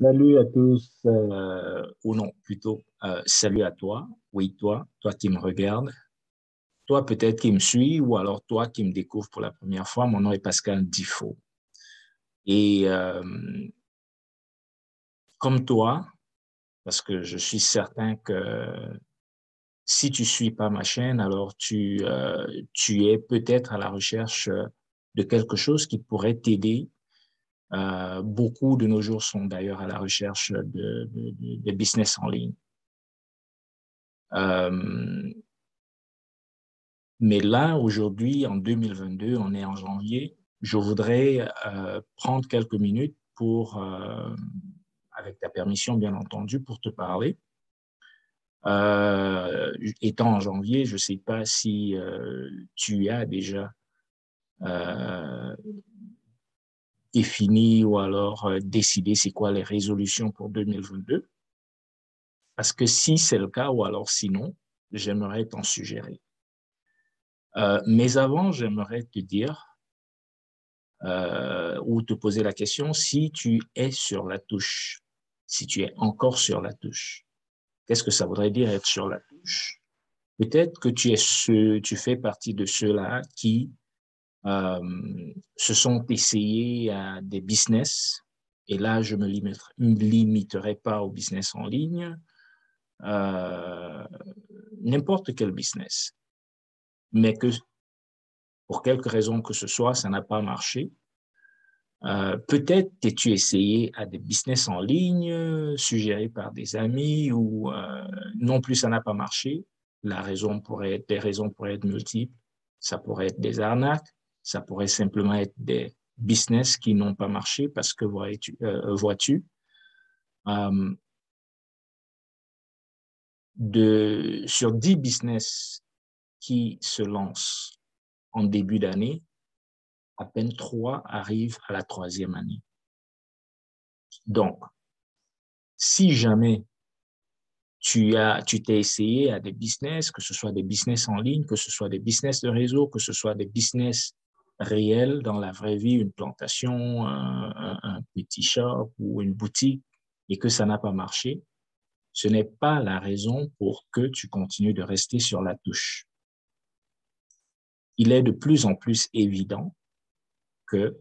Salut à tous, euh, ou non, plutôt, euh, salut à toi. Oui, toi, toi qui me regardes. Toi peut-être qui me suis, ou alors toi qui me découvre pour la première fois. Mon nom est Pascal Difo. Et euh, comme toi, parce que je suis certain que si tu suis pas ma chaîne, alors tu, tu es peut-être à la recherche de quelque chose qui pourrait t'aider euh, beaucoup de nos jours sont d'ailleurs à la recherche de, business en ligne. Euh, mais là, aujourd'hui, en 2022, on est en janvier, je voudrais euh, prendre quelques minutes pour, avec ta permission bien entendu, pour te parler. Étant en janvier, je ne sais pas si tu as déjà définir ou alors euh, décider c'est quoi les résolutions pour 2022. Parce que si c'est le cas ou alors sinon, j'aimerais t'en suggérer. Euh, mais avant, j'aimerais te dire euh, ou te poser la question si tu es sur la touche, si tu es encore sur la touche. Qu'est-ce que ça voudrait dire être sur la touche? Peut-être que tu es ce, tu fais partie de ceux-là qui se sont essayés à des business. Et là, je ne me limiterai pas au business en ligne, euh, n'importe quel business. Mais que pour quelque raison que ce soit, ça n'a pas marché. Euh, Peut-être t'es-tu essayé à des business en ligne suggérés par des amis ou euh, non plus ça n'a pas marché. La raison pourrait être, des raisons pourraient être multiples. Ça pourrait être des arnaques, ça pourrait simplement être des business qui n'ont pas marché parce que vois-tu, euh, vois-tu euh, sur 10 business qui se lancent en début d'année, à peine 3 arrivent à la troisième année. Donc, si jamais tu as, tu t'es essayé à des business, que ce soit des business en ligne, que ce soit des business de réseau, que ce soit des business réel dans la vraie vie, une plantation, un, petit shop ou une boutique, et que ça n'a pas marché, ce n'est pas la raison pour que tu continues de rester sur la touche. Il est de plus en plus évident que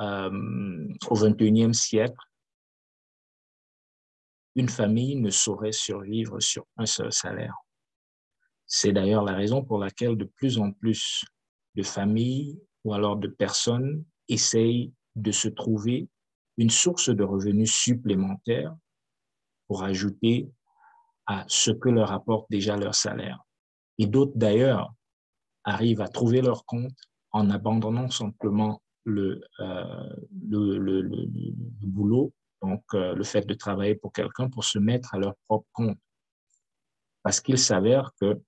euh, au 21e siècle, une famille ne saurait survivre sur un seul salaire. C'est d'ailleurs la raison pour laquelle de plus en plus de familles ou alors de personnes essayent de se trouver une source de revenus supplémentaires pour ajouter à ce que leur apporte déjà leur salaire. Et d'autres d'ailleurs arrivent à trouver leur compte en abandonnant simplement le, euh, le, le, le, boulot, donc euh, le fait de travailler pour quelqu'un pour se mettre à leur propre compte. Parce qu'il s'avère que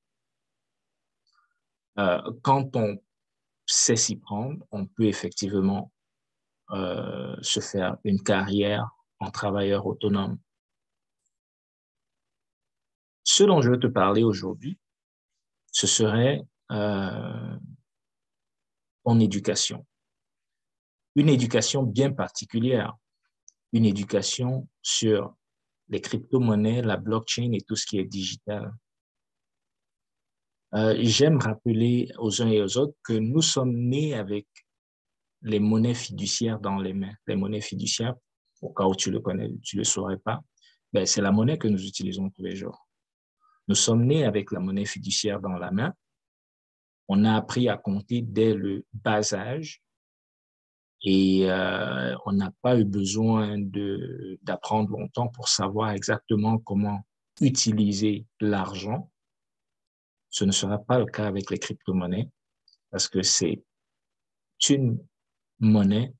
euh, quand on sait s'y prendre, on peut effectivement euh, se faire une carrière en travailleur autonome. Ce dont je veux te parler aujourd'hui, ce serait euh, en éducation. Une éducation bien particulière, une éducation sur les crypto-monnaies, la blockchain et tout ce qui est digital. Euh, J'aime rappeler aux uns et aux autres que nous sommes nés avec les monnaies fiduciaires dans les mains. Les monnaies fiduciaires, au cas où tu le connais, tu le saurais pas, ben, c'est la monnaie que nous utilisons tous les jours. Nous sommes nés avec la monnaie fiduciaire dans la main. On a appris à compter dès le bas âge et euh, on n'a pas eu besoin d'apprendre longtemps pour savoir exactement comment utiliser l'argent ce ne sera pas le cas avec les crypto-monnaies parce que c'est une monnaie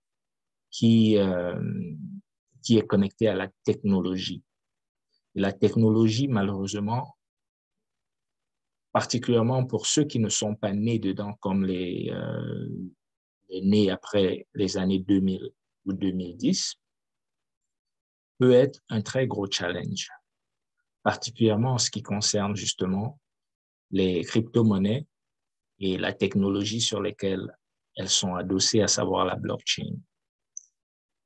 qui, euh, qui est connectée à la technologie. Et la technologie, malheureusement, particulièrement pour ceux qui ne sont pas nés dedans, comme les, euh, les nés après les années 2000 ou 2010, peut être un très gros challenge, particulièrement en ce qui concerne justement les crypto-monnaies et la technologie sur lesquelles elles sont adossées, à savoir la blockchain.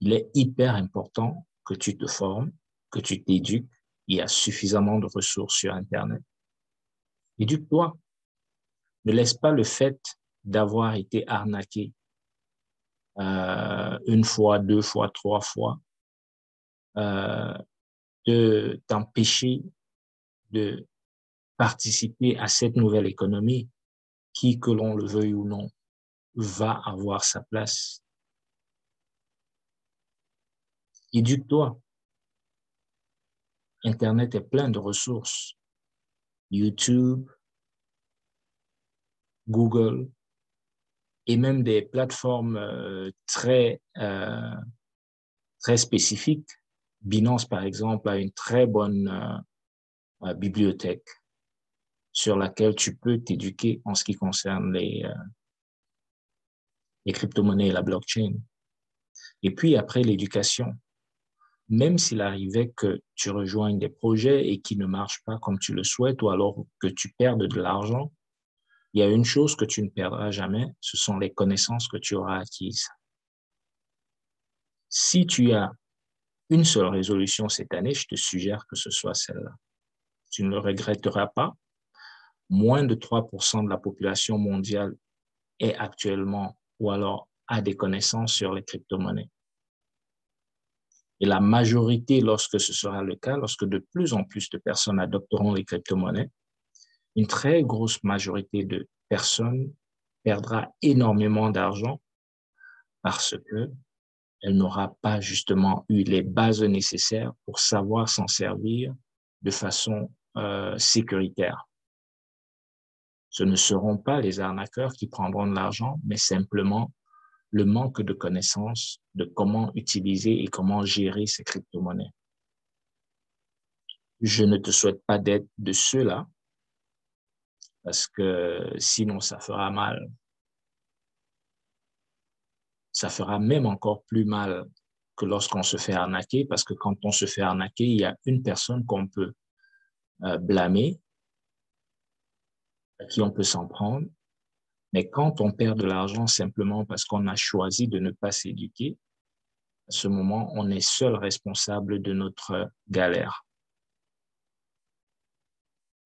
il est hyper important que tu te formes, que tu t'éduques. Il y a suffisamment de ressources sur Internet. Éduque-toi. Ne laisse pas le fait d'avoir été arnaqué euh, une fois, deux fois, trois fois, euh, de t'empêcher de participer à cette nouvelle économie qui, que l'on le veuille ou non, va avoir sa place. Éduque-toi. Internet est plein de ressources. YouTube, Google, et même des plateformes euh, très, euh, très spécifiques. Binance, par exemple, a une très bonne euh, bibliothèque sur laquelle tu peux t'éduquer en ce qui concerne les, les crypto-monnaies et la blockchain. Et puis après l'éducation, même s'il arrivait que tu rejoignes des projets et qui ne marchent pas comme tu le souhaites ou alors que tu perdes de l'argent, il y a une chose que tu ne perdras jamais, ce sont les connaissances que tu auras acquises. Si tu as une seule résolution cette année, je te suggère que ce soit celle-là. Tu ne le regretteras pas. Moins de 3% de la population mondiale est actuellement ou alors a des connaissances sur les crypto-monnaies. Et la majorité, lorsque ce sera le cas, lorsque de plus en plus de personnes adopteront les crypto-monnaies, une très grosse majorité de personnes perdra énormément d'argent parce que elle n'aura pas justement eu les bases nécessaires pour savoir s'en servir de façon euh, sécuritaire. Ce ne seront pas les arnaqueurs qui prendront de l'argent, mais simplement le manque de connaissances de comment utiliser et comment gérer ces crypto-monnaies. Je ne te souhaite pas d'être de ceux-là, parce que sinon ça fera mal. Ça fera même encore plus mal que lorsqu'on se fait arnaquer, parce que quand on se fait arnaquer, il y a une personne qu'on peut euh, blâmer, à qui on peut s'en prendre. Mais quand on perd de l'argent simplement parce qu'on a choisi de ne pas s'éduquer, à ce moment, on est seul responsable de notre galère.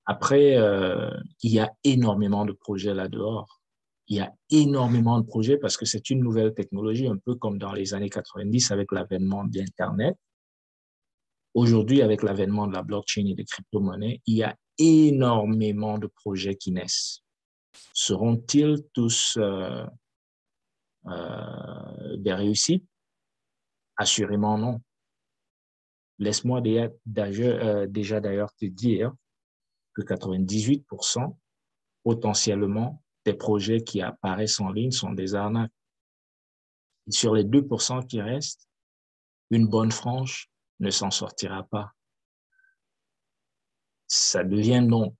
Après, euh, il y a énormément de projets là-dehors. Il y a énormément de projets parce que c'est une nouvelle technologie, un peu comme dans les années 90 avec l'avènement d'Internet. Aujourd'hui, avec l'avènement de la blockchain et des crypto-monnaies, il y a énormément de projets qui naissent. Seront-ils tous euh, euh, des réussites? Assurément non. Laisse-moi déjà, déjà d'ailleurs te dire que 98% potentiellement des projets qui apparaissent en ligne sont des arnaques. Sur les 2% qui restent, une bonne frange ne s'en sortira pas. Ça devient donc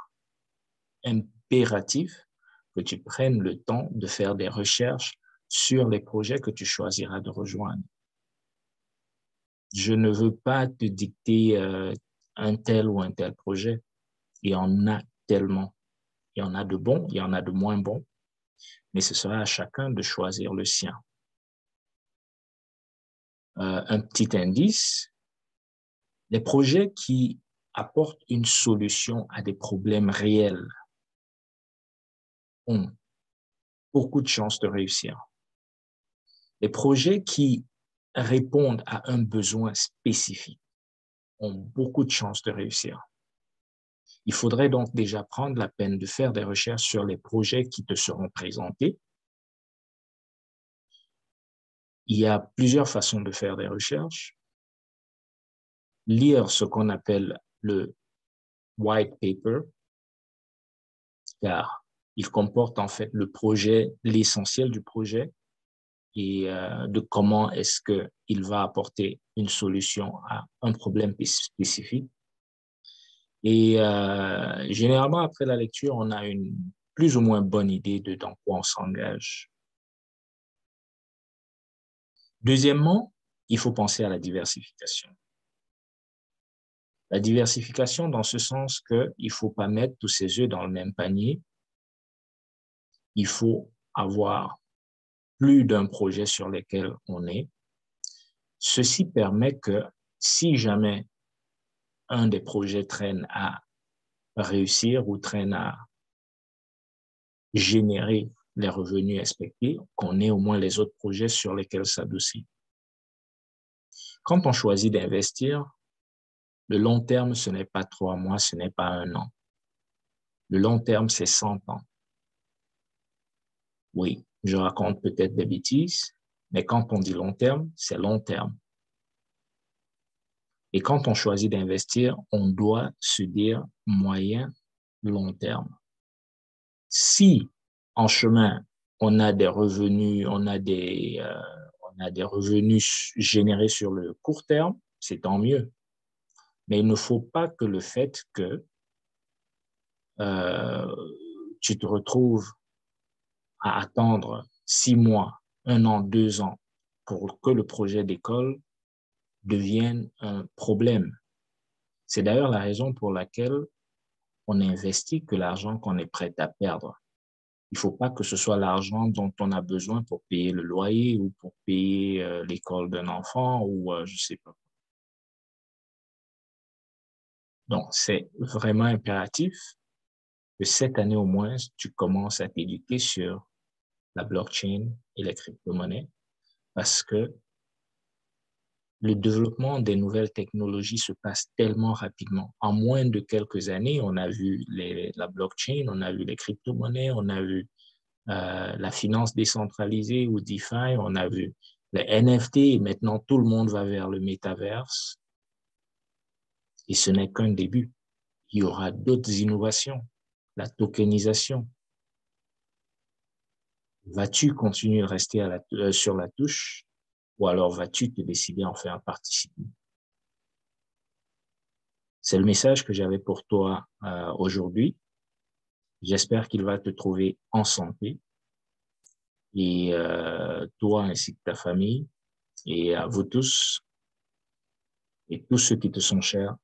impératif que tu prennes le temps de faire des recherches sur les projets que tu choisiras de rejoindre. Je ne veux pas te dicter euh, un tel ou un tel projet. Il y en a tellement. Il y en a de bons, il y en a de moins bons, mais ce sera à chacun de choisir le sien. Euh, un petit indice, les projets qui apportent une solution à des problèmes réels ont beaucoup de chances de réussir. Les projets qui répondent à un besoin spécifique ont beaucoup de chances de réussir. Il faudrait donc déjà prendre la peine de faire des recherches sur les projets qui te seront présentés. Il y a plusieurs façons de faire des recherches. Lire ce qu'on appelle le white paper, car il comporte en fait le projet, l'essentiel du projet et euh, de comment est-ce qu'il va apporter une solution à un problème spécifique. Et euh, généralement, après la lecture, on a une plus ou moins bonne idée de dans quoi on s'engage. Deuxièmement, il faut penser à la diversification. La diversification dans ce sens qu'il ne faut pas mettre tous ses œufs dans le même panier. Il faut avoir plus d'un projet sur lequel on est. Ceci permet que si jamais un des projets traîne à réussir ou traîne à générer les revenus expectés, qu'on ait au moins les autres projets sur lesquels s'adoucir. Quand on choisit d'investir, le long terme, ce n'est pas trois mois, ce n'est pas un an. Le long terme, c'est 100 ans. Oui, je raconte peut-être des bêtises, mais quand on dit long terme, c'est long terme. Et quand on choisit d'investir, on doit se dire moyen, long terme. Si en chemin, on a des revenus, on a des, euh, on a des revenus générés sur le court terme, c'est tant mieux. Mais il ne faut pas que le fait que euh, tu te retrouves à attendre six mois, un an, deux ans pour que le projet d'école devienne un problème. C'est d'ailleurs la raison pour laquelle on n'investit que l'argent qu'on est prêt à perdre. Il ne faut pas que ce soit l'argent dont on a besoin pour payer le loyer ou pour payer euh, l'école d'un enfant ou euh, je ne sais pas. Donc, c'est vraiment impératif que cette année au moins, tu commences à t'éduquer sur la blockchain et les crypto-monnaies parce que le développement des nouvelles technologies se passe tellement rapidement. En moins de quelques années, on a vu la blockchain, on a vu les crypto-monnaies, on a vu euh, la finance décentralisée ou DeFi, on a vu les NFT, maintenant tout le monde va vers le métaverse. Et ce n'est qu'un début. Il y aura d'autres innovations, la tokenisation. Vas-tu continuer de rester à la, euh, sur la touche? Ou alors vas-tu te décider à en faire participer? C'est le message que j'avais pour toi euh, aujourd'hui. J'espère qu'il va te trouver en santé et euh, toi ainsi que ta famille et à vous tous et tous ceux qui te sont chers.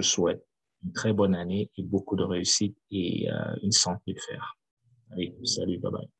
Je souhaite une très bonne année et beaucoup de réussite et euh, une santé de fer. Allez, salut, bye bye.